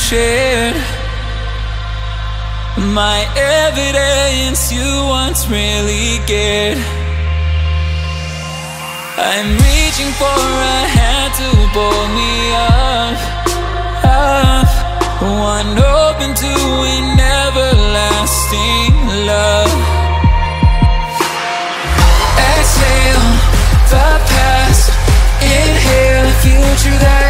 shared. My evidence you once really cared. I'm reaching for a hand to pull me up, up. One open to an everlasting love. Exhale the past, inhale a future that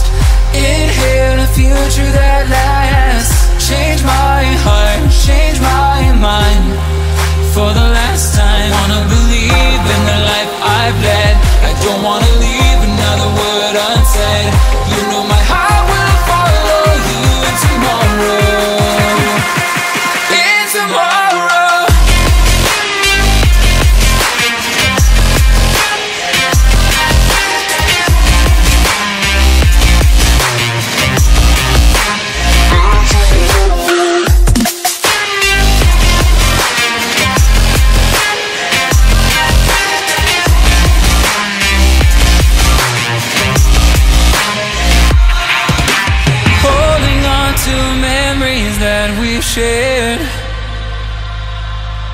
shared.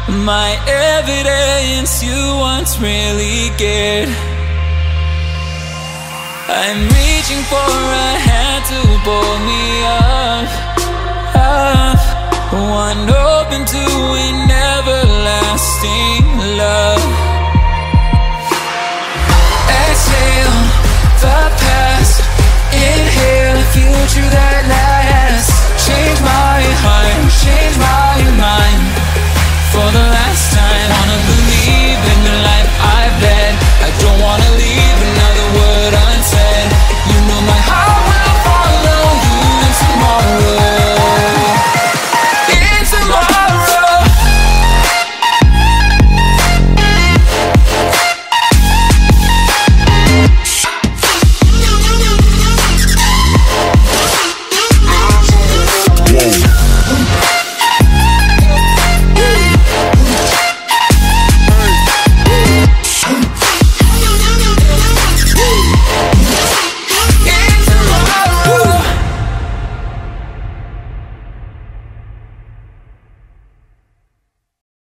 My evidence you once really cared. I'm reaching for a hand to pull me up, up. One open to an everlasting love.